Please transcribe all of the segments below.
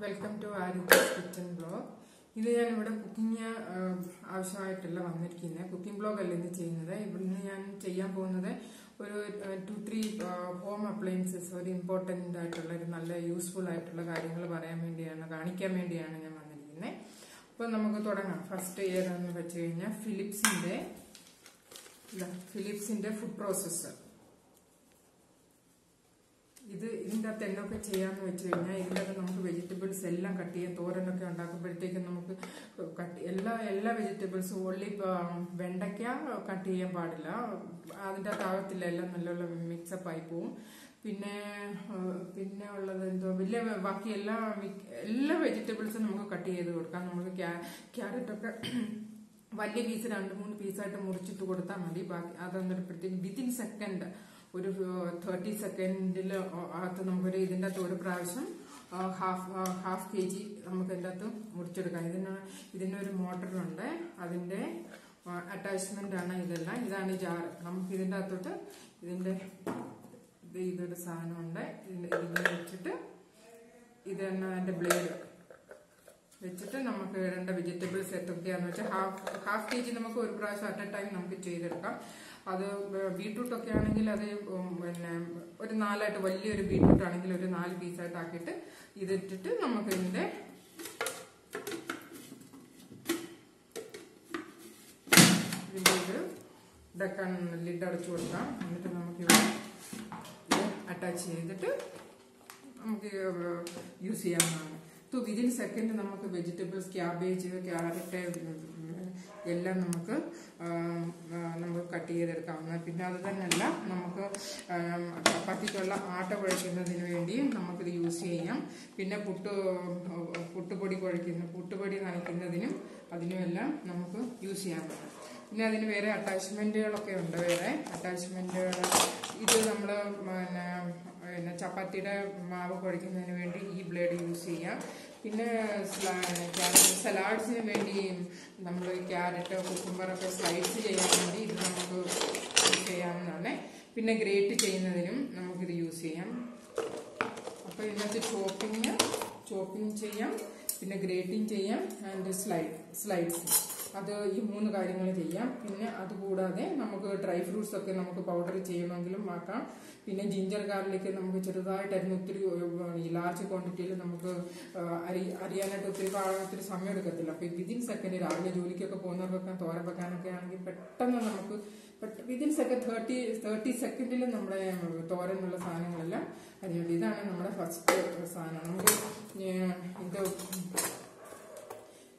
Welcome to ആരിത്യസ് kitchen blog ഇത് ഞാൻ ഇവിടെ കുക്കിംഗ് ആവശ്യമായിട്ടല്ല വന്നിരിക്കുന്നത് കുക്കിംഗ് ബ്ലോഗ് അല്ല ഇന്ന് ചെയ്യുന്നത്? ഇവിടുന്ന് ഞാൻ ചെയ്യാൻ പോകുന്നത് ഒരു ടു ത്രീ ഹോം അപ്ലയൻസസ് ഒരു ഇമ്പോർട്ടന്റ് ആയിട്ടുള്ള ഒരു നല്ല യൂസ്ഫുൾ ആയിട്ടുള്ള കാര്യങ്ങൾ പറയാൻ വേണ്ടിയാണ് കാണിക്കാൻ വേണ്ടിയാണ് ഞാൻ വന്നിരിക്കുന്നത് അപ്പോൾ നമുക്ക് തുടങ്ങാം. ഫസ്റ്റ് ഏതാണെന്ന് വെച്ച് കഴിഞ്ഞാൽ ഫിലിപ്സിന്റെ ഫിലിപ്സിന്റെ ഫുഡ് പ്രോസസ്സർ ഇത് ഇതിന്റെ അകത്ത് എന്നൊക്കെ ചെയ്യാന്ന് വെച്ച് കഴിഞ്ഞാൽ ഇതിന്റെ അകത്ത് നമുക്ക് വെജിറ്റബിൾസ് എല്ലാം കട്ട് ചെയ്യാം. തോരനൊക്കെ ഉണ്ടാക്കുമ്പോഴത്തേക്കും നമുക്ക് കട്ട് എല്ലാ എല്ലാ വെജിറ്റബിൾസും ഓൺലി വെണ്ടയ്ക്ക കട്ട് ചെയ്യാൻ പാടില്ല. അതിന്റെ അകത്ത് ആകത്തില്ല എല്ലാം നല്ലോണം മിക്സപ്പ് ആയി പോവും. പിന്നെ പിന്നെ ഉള്ളത് എന്തോ വലിയ ബാക്കി എല്ലാ എല്ലാ വെജിറ്റബിൾസും നമുക്ക് കട്ട് ചെയ്ത് കൊടുക്കാം. നമുക്ക് ക്യാരറ്റൊക്കെ വലിയ പീസ് രണ്ട് മൂന്ന് പീസായിട്ട് മുറിച്ചിട്ട് കൊടുത്താൽ മതി. ബാക്കി അതെന്നിട്ടപ്പോഴത്തേക്ക് വിത്തിൻ സെക്കൻഡ് ഒരു തേർട്ടി സെക്കൻഡിൽ അകത്ത് നമുക്കൊരു ഇതിന്റെ അകത്ത് ഒരു പ്രാവശ്യം ഹാഫ് ഹാഫ് കെ ജി നമുക്ക് ഇതിന്റെ അകത്ത് മുറിച്ചെടുക്കാം. ഇതിന് ഇതിനൊരു മോട്ടറുണ്ട് അതിന്റെ അറ്റാച്ച്മെന്റ് ആണ് ഇതെല്ലാം. ഇതാണ് ജാർ നമുക്ക് ഇതിന്റെ അകത്തോട്ട് ഇതിന്റെ ഇത് ഇതൊരു സാധനമുണ്ട്. ഇതിങ്ങനെ വെച്ചിട്ട് ഇത് തന്നെ അതിന്റെ ബ്ലേഡ് വെച്ചിട്ട് നമുക്ക് ഇടേണ്ട വെജിറ്റബിൾസ് എത്തൊക്കെയാണെന്ന് വെച്ചാൽ ഹാഫ് ഹാഫ് കെ ജി നമുക്ക് ഒരു പ്രാവശ്യം അറ്റ് എ ടൈം നമുക്ക് ചെയ്തെടുക്കാം. അത് ബീട്രൂട്ട് ഒക്കെ ആണെങ്കിൽ അത് പിന്നെ ഒരു നാലായിട്ട് വലിയൊരു ബീട്രൂട്ട് ആണെങ്കിൽ ഒരു നാല് പീസായിട്ട് ആക്കിയിട്ട് ഇതിട്ടിട്ട് നമുക്ക് ഇതിന്റെ ഇതിന്റെ ഇത് ഡക്കാൻ ലിഡ് അടച്ചു കൊടുക്കാം. എന്നിട്ട് നമുക്ക് ഇവിടെ അറ്റാച്ച് ചെയ്തിട്ട് നമുക്ക് യൂസ് ചെയ്യാവുന്നതാണ്. ടു വിതിൻ സെക്കൻഡ് നമുക്ക് വെജിറ്റബിൾസ് ക്യാബേജ് ക്യാരറ്റ് എല്ലാം നമുക്ക് നമുക്ക് കട്ട് ചെയ്തെടുക്കാവുന്ന പിന്നെ അത് തന്നെയല്ല നമുക്ക് ചപ്പാത്തിക്കുള്ള ആട്ട കുഴയ്ക്കുന്നതിന് വേണ്ടിയും നമുക്കിത് യൂസ് ചെയ്യാം. പിന്നെ പുട്ട് പുട്ടുപൊടി കുഴയ്ക്കുന്ന പുട്ടുപൊടി നനയ്ക്കുന്നതിനും അതിനുമെല്ലാം നമുക്ക് യൂസ് ചെയ്യാവുന്നതാണ് പിന്നെ അതിന് വേറെ അറ്റാച്ച്മെന്റുകളൊക്കെ ഉണ്ട് വേറെ. അറ്റാച്ച്മെന്റുകൾ ഇത് നമ്മൾ പിന്നെ പിന്നെ ചപ്പാത്തിയുടെ മാവ് കുഴയ്ക്കുന്നതിന് വേണ്ടി ഈ ബ്ലേഡ് യൂസ് ചെയ്യാം. പിന്നെ സലാഡ്സിന് വേണ്ടി നമ്മൾ ക്യാരറ്റ് കുക്കുംബറൊക്കെ സ്ലൈസ് ചെയ്യാൻ വേണ്ടി ഇത് നമുക്ക് യൂസ് ചെയ്യാവുന്നതാണ്. പിന്നെ ഗ്രേറ്റ് ചെയ്യുന്നതിനും നമുക്കിത് യൂസ് ചെയ്യാം. അപ്പോൾ ഇതിനകത്ത് ചോപ്പിങ് ചോപ്പിങ് ചെയ്യാം. പിന്നെ ഗ്രേറ്റിംഗ് ചെയ്യാം. ആൻഡ് സ്ലൈഡ് സ്ലൈഡ്സ് അത് ഈ മൂന്ന് കാര്യങ്ങൾ ചെയ്യാം. പിന്നെ അതുകൂടാതെ നമുക്ക് ഡ്രൈ ഫ്രൂട്ട്സ് ഒക്കെ നമുക്ക് പൗഡർ ചെയ്യണമെങ്കിലും ആക്കാം. പിന്നെ ജിഞ്ചർ ഗാർലിക്ക് നമുക്ക് ചെറുതായിട്ട് അരിഞ്ഞ് ഒത്തിരി ഈ ലാർജ് ക്വാണ്ടിറ്റിയിൽ നമുക്ക് അരി അറിയാനായിട്ട് ഒത്തിരി ഒത്തിരി സമയം എടുക്കത്തില്ല. അപ്പോൾ വിതിൻ സെക്കൻഡ് രാവിലെ ജോലിക്കൊക്കെ പോകുന്നവർക്കൊക്കെ തോര വെക്കാനൊക്കെ ആണെങ്കിൽ പെട്ടെന്ന് നമുക്ക് വിതിൻ സെക്കൻഡ് തേർട്ടി തേർട്ടി സെക്കൻഡിൽ നമ്മുടെ തോരനുള്ള സാധനങ്ങളെല്ലാം അറിയാം ഇതാണ് നമ്മുടെ ഫസ്റ്റ് സാധനം. നമുക്ക് ഇത്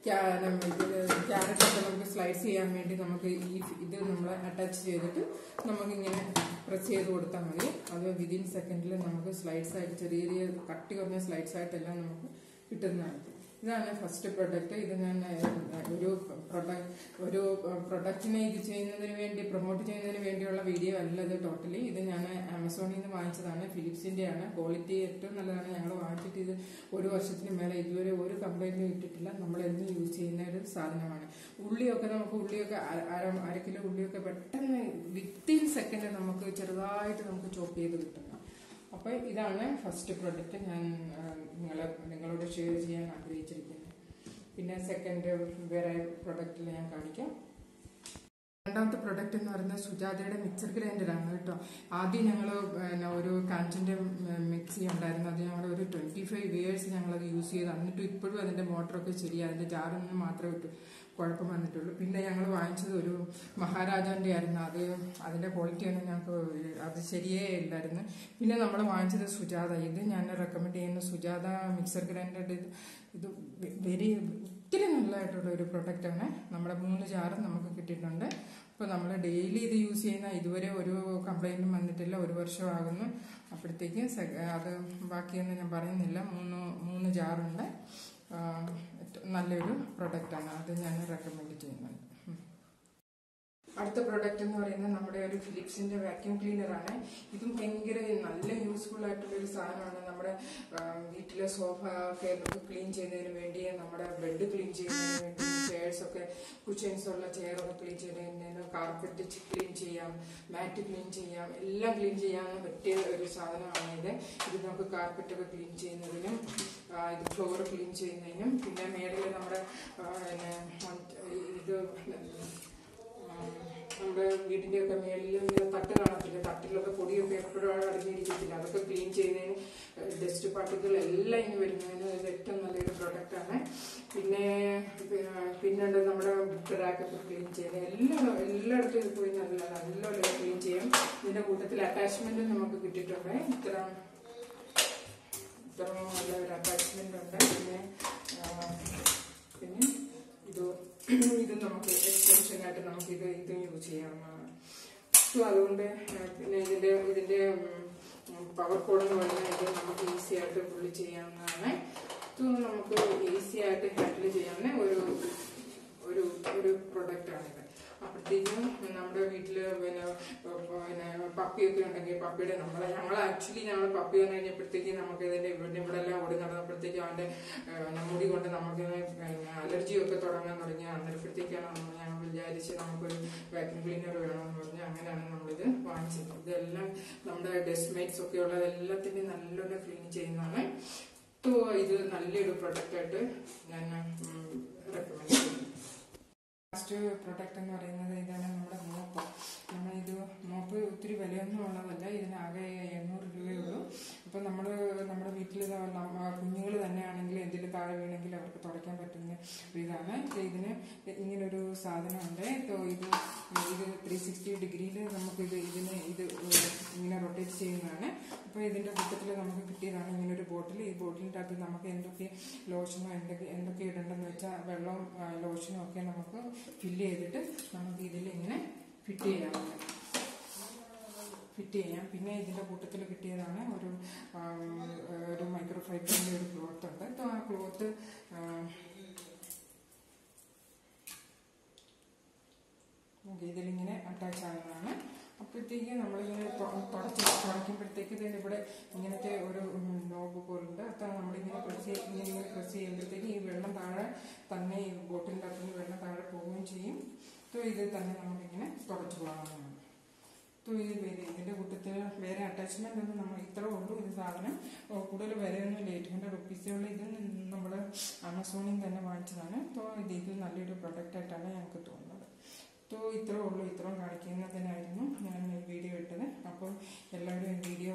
ക്യാരറ്റൊക്കെ നമുക്ക് സ്ലൈസ് ചെയ്യാൻ വേണ്ടി നമുക്ക് ഈ ഇത് നമ്മൾ അറ്റാച്ച് ചെയ്തിട്ട് നമുക്കിങ്ങനെ പ്രസ് ചെയ്ത് കൊടുത്താൽ മതി. അത് വിതിൻ സെക്കൻഡിൽ നമുക്ക് സ്ലൈസ് ആയിട്ട് ചെറിയ ചെറിയ കട്ടി കുറഞ്ഞ സ്ലൈഡ്സായിട്ടെല്ലാം നമുക്ക് കിട്ടുന്നതാണ് ഇതാണ് ഫസ്റ്റ് പ്രൊഡക്റ്റ്. ഇത് ഞാൻ ഒരു പ്രൊഡക്റ്റ് ഒരു പ്രൊഡക്റ്റിനെ ഇത് ചെയ്യുന്നതിന് വേണ്ടി പ്രൊമോട്ട് ചെയ്യുന്നതിന് വേണ്ടിയുള്ള വീഡിയോ അല്ല ഇത് ടോട്ടലി. ഇത് ഞാൻ ആമസോണിൽ നിന്ന് വാങ്ങിച്ചതാണ്. ഫിലിപ്സിന്റെയാണ് ക്വാളിറ്റി ഏറ്റവും നല്ലതാണ്. ഞങ്ങൾ വാങ്ങിച്ചിട്ട് ഇത് ഒരു വർഷത്തിന് മേലെ ഇതുവരെ ഒരു കംപ്ലൈന്റും ഇട്ടിട്ടില്ല. നമ്മൾ എന്നും യൂസ് ചെയ്യുന്ന ഒരു സാധനമാണ്. ഉള്ളിയൊക്കെ നമുക്ക് ഉള്ളിയൊക്കെ അര കിലോ ഉള്ളിയൊക്കെ പെട്ടെന്ന് വിത്തിൻ സെക്കൻഡ് നമുക്ക് ചെറുതായിട്ട് നമുക്ക് ചോപ്പ് ചെയ്ത് കിട്ടുന്നു അപ്പോൾ ഇതാണ് ഫസ്റ്റ് പ്രൊഡക്റ്റ് ഞാൻ നിങ്ങളെ നിങ്ങളോട് ഷെയർ ചെയ്യാൻ ആഗ്രഹിച്ചിരിക്കുന്നത്. പിന്നെ സെക്കൻഡ് വേറെ പ്രൊഡക്റ്റിൽ ഞാൻ കാണിക്കാം. രണ്ടാമത്തെ പ്രൊഡക്റ്റ് എന്ന് പറയുന്നത് സുജാതയുടെ മിക്സർ ഗ്രൈൻഡറാണ് കേട്ടോ. ആദ്യം ഞങ്ങൾ പിന്നെ ഒരു കാഞ്ചിന്റെ മിക്സി ഉണ്ടായിരുന്നു അത് ഞങ്ങൾ ഒരു ട്വന്റി ഫൈവ് ഇയേഴ്സ് ഞങ്ങളത് യൂസ് ചെയ്ത് എന്നിട്ട് ഇപ്പോഴും അതിന്റെ മോട്ടറൊക്കെ ശരിയാണ് അതിന്റെ ജാറിൽ നിന്ന് മാത്രമേ ഇട്ടു. കുഴപ്പം വന്നിട്ടുള്ളൂ. പിന്നെ ഞങ്ങൾ വാങ്ങിച്ചത് ഒരു മഹാരാജാന്റെ ആയിരുന്നു. അത് അതിന്റെ ക്വാളിറ്റിയൊന്നും ഞങ്ങൾക്ക് അത് ശരിയേ ഇല്ലായിരുന്നു. പിന്നെ നമ്മൾ വാങ്ങിച്ചത് സുജാത. ഇത് ഞാൻ റെക്കമെൻഡ് ചെയ്യുന്ന സുജാത മിക്സർ ഗ്രൈൻഡർ ഇത് ഇത് വെരി ഒത്തിരി നല്ലതായിട്ടുള്ള ഒരു പ്രൊഡക്റ്റാണ് നമ്മുടെ മൂന്ന് ജാറും നമുക്ക് കിട്ടിയിട്ടുണ്ട്. അപ്പോൾ നമ്മൾ ഡെയിലി ഇത് യൂസ് ചെയ്യുന്ന ഇതുവരെ ഒരു കംപ്ലൈന്റും വന്നിട്ടില്ല. ഒരു വർഷമാകുന്നു അപ്പോഴത്തേക്കും അത് ബാക്കിയൊന്നും ഞാൻ പറയുന്നില്ല. മൂന്ന് മൂന്ന് ജാറുണ്ട്. നല്ലൊരു പ്രൊഡക്റ്റാണ് അത് ഞാൻ റെക്കമെൻഡ് ചെയ്യുന്നുണ്ട്. അടുത്ത പ്രോഡക്റ്റ് എന്ന് പറയുന്നത് നമ്മുടെ ഒരു ഫിലിപ്സിന്റെ വാക്യൂം ക്ലീനറാണ് ഇതും ഭയങ്കര നല്ല യൂസ്ഫുൾ ആയിട്ടുള്ള ഒരു സാധനമാണ്. നമ്മുടെ വീട്ടിലെ സോഫ ഒക്കെ നമുക്ക് ക്ലീൻ ചെയ്യുന്നതിന് വേണ്ടി നമ്മുടെ ബെഡ് ക്ലീൻ ചെയ്യുന്നതിന് വേണ്ടി ചെയർസ് ഒക്കെ കുഷൻസ് ഉള്ള ചെയറൊക്കെ ക്ലീൻ ചെയ്യുന്നതിന് കാർപ്പറ്റ് ക്ലീൻ ചെയ്യാം മാറ്റ് ക്ലീൻ ചെയ്യാം എല്ലാം ക്ലീൻ ചെയ്യാൻ പറ്റിയ ഒരു സാധനമാണ് ഇത്. ഇത് നമുക്ക് കാർപ്പറ്റ് ഒക്കെ ക്ലീൻ ചെയ്യുന്നതിനും ഇത് ഫ്ലോർ ക്ലീൻ ചെയ്യുന്നതിനും പിന്നെ മേളിൽ നമ്മുടെ ഇത് നമ്മുടെ വീടിന്റെ ഒക്കെ മേളിൽ ഇങ്ങനെ തട്ട് കാണത്തില്ല? തട്ടിലൊക്കെ പൊടിയൊക്കെ എപ്പോഴും അടങ്ങിയിരിക്കത്തില്ല? അതൊക്കെ ക്ലീൻ ചെയ്യുന്നതിന് ഡസ്റ്റ് പാർട്ടിക്കിൾ എല്ലാം ഇനി വരുന്നതിന് ഇത് ഏറ്റവും നല്ലൊരു പ്രൊഡക്റ്റ് ആണ്. പിന്നെ പിന്നുണ്ട് നമ്മുടെ ബുക്ക് റാക്കൊക്കെ ക്ലീൻ ചെയ്യുന്നത് എല്ലാ എല്ലായിടത്തും പോയി നല്ല നല്ല ക്ലീൻ ചെയ്യും. ഇതിന്റെ കൂട്ടത്തിൽ അറ്റാച്ച്മെന്റും നമുക്ക് കിട്ടിയിട്ടുണ്ട്. ഇത്ര ഇത്ര നല്ല ഒരു അറ്റാച്ച്മെന്റ് ഉണ്ട് പിന്നെ ആ, പിന്നെ ഇത് ഇത് നമുക്ക് എക്സ്റ്റൻഷൻ ആയിട്ട് നമുക്ക് ഇത് ഇത് യൂസ് ചെയ്യാവുന്നതാണ് സോ അതുകൊണ്ട് പിന്നെ ഇതിന്റെ ഇതിന്റെ പവർ കോഡ് എന്ന് ഇത് നമുക്ക് ഈസി ആയിട്ട് പുള്ളി ചെയ്യാവുന്നതാണ്. ഇത് നമുക്ക് ഈസി ആയിട്ട് ഹാൻഡിൽ ചെയ്യാവുന്ന ഒരു ഒരു ഒരു പ്രൊഡക്റ്റ് ആണിത് അപ്പോഴത്തേക്കും നമ്മുടെ വീട്ടിൽ പിന്നെ പിന്നെ പപ്പിയൊക്കെ ഉണ്ടെങ്കിൽ പപ്പിയുടെ നമ്മളെ ഞങ്ങൾ ആക്ച്വലി ഞങ്ങൾ പപ്പി വന്നു കഴിഞ്ഞപ്പോഴത്തേക്ക് നമുക്ക് ഇതിന്റെ ഇവിടെ ഇവിടെ എല്ലാം ഓടി നടന്നപ്പോഴത്തേക്കും അവന്റെ ഏഹ്, മുടി കൊണ്ട് നമുക്ക് അലർജി ഒക്കെ തുടങ്ങാൻ തുടങ്ങി. അന്നേരപ്പോഴത്തേക്കാണ് നമ്മൾ ഞങ്ങൾ വിചാരിച്ച് നമുക്കൊരു വാക്യൂം ക്ലീനർ വേണമെന്ന് പറഞ്ഞ് അങ്ങനെയാണ് നമ്മളിത് വാങ്ങിച്ചത്. ഇതെല്ലാം നമ്മുടെ ഡെസ്മേറ്റ്സ് ഒക്കെ ഉള്ളത് എല്ലാത്തിന്റെയും നല്ലോണം ക്ലീൻ ചെയ്യുന്നതാണ്. ഇത് നല്ലൊരു പ്രൊഡക്റ്റായിട്ട് ഞാൻ റെക്കമെൻഡ് ചെയ്യുന്നു. ലാസ്റ്റ് പ്രൊഡക്റ്റ് എന്ന് പറയുന്നത് ഇതാണ് നമ്മുടെ മോപ്പ്. നമ്മളിത് മോപ്പ് ഒത്തിരി വിലയൊന്നും ഉള്ളതല്ല. ഇതിനാകെ എണ്ണൂറ് രൂപയുള്ളൂ അപ്പം നമ്മൾ നമ്മുടെ വീട്ടിൽ കുഞ്ഞുങ്ങൾ തന്നെയാണെങ്കിൽ എന്തെങ്കിലും താഴെ വീണെങ്കിൽ തുടയ്ക്കാൻ പറ്റുന്ന ഒരു ഇതാണ് ഇതിന് ഇങ്ങനൊരു സാധനമുണ്ട്. ഇത് ഇത് ത്രീ സിക്സ്റ്റി ഡിഗ്രിയിൽ നമുക്കിത് ഇതിനെ ഇത് ഇങ്ങനെ റൊട്ടേറ്റ് ചെയ്യുന്നതാണ്. അപ്പോൾ ഇതിന്റെ കൂട്ടത്തിൽ നമുക്ക് കിട്ടിയതാണ് ഇങ്ങനൊരു ബോട്ടിൽ ഈ ബോട്ടിലിന്റെ അകത്ത് നമുക്ക് എന്തൊക്കെ ലോഷനോ എന്തൊക്കെ എന്തൊക്കെ ഇടേണ്ടതെന്ന് വെച്ചാൽ വെള്ളവും ലോഷനും ഒക്കെ നമുക്ക് ഫില്ല് ചെയ്തിട്ട് നമുക്ക് ഇതിൽ ഇങ്ങനെ ഫിറ്റ് ചെയ്യാവുന്നത് ഫിറ്റ് ചെയ്യാം. പിന്നെ ഇതിന്റെ കൂട്ടത്തിൽ കിട്ടിയതാണ് ഒരു അപ്പോഴത്തേക്ക് നമ്മളിങ്ങനെ തുടച്ച് തുടയ്ക്കുമ്പോഴത്തേക്ക് ഇതിന്റെ ഇവിടെ ഇങ്ങനത്തെ ഒരു നോബ് പോലുണ്ട് അപ്പം നമ്മളിങ്ങനെ പ്രസ് ഇങ്ങനെ ഇങ്ങനെ പ്രസ് ചെയ്യുമ്പോഴത്തേക്ക് ഈ വെള്ളം താഴെ തന്നെ ഈ ബോട്ടിന്റെ അകത്തുനിന്ന് വെള്ളം താഴെ പോവുകയും ചെയ്യും. അപ്പോൾ ഇത് തന്നെ നമുക്കിങ്ങനെ തുടച്ചു പോകാവുന്നതാണ്. അപ്പോൾ ഇത് വേറെ ഇതിന്റെ കൂട്ടത്തിൽ വേറെ അറ്റാച്ച്മെന്റ് ഒന്നും നമ്മൾ ഇത്ര ഉള്ളൂ. ഇത് സാധനം കൂടുതൽ വിലയൊന്നും എയ്റ്റ് ഹൺഡ്രഡ് റുപ്പീസുള്ള ഇത് നമ്മൾ ആമസോണിൽ തന്നെ വാങ്ങിച്ചതാണ്. അപ്പോൾ ഇത് ഇത് നല്ലൊരു പ്രൊഡക്റ്റ് ആയിട്ടാണ് ഞങ്ങൾക്ക് തോന്നുന്നത്. അപ്പോൾ ഇത്രേ ഉള്ളൂ. ഇത്രയും കാണിക്കുന്നതിനായിരുന്നു ഞാൻ ഈ വീഡിയോ ഇട്ടത്. അപ്പോൾ എല്ലാവരും ഈ വീഡിയോ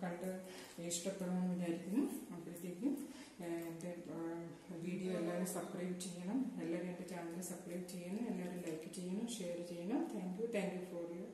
കണ്ട് ഇഷ്ടപ്പെടുമെന്ന് വിചാരിക്കുന്നു. അപ്പോഴത്തേക്കും വീഡിയോ എല്ലാവരും സബ്സ്ക്രൈബ് ചെയ്യണം. എല്ലാവരും എന്റെ ചാനൽ സബ്സ്ക്രൈബ് ചെയ്യണം. എല്ലാവരും ലൈക്ക് ചെയ്യണം ഷെയർ ചെയ്യണം. Thank you thank you for you